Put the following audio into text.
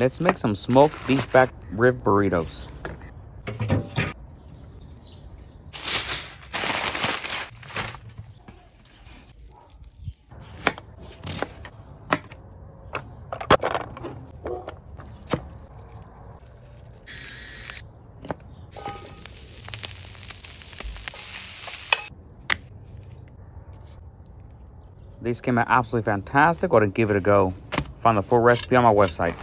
Let's make some smoked beef back rib burritos. These came out absolutely fantastic. Go ahead and give it a go. Find the full recipe on my website.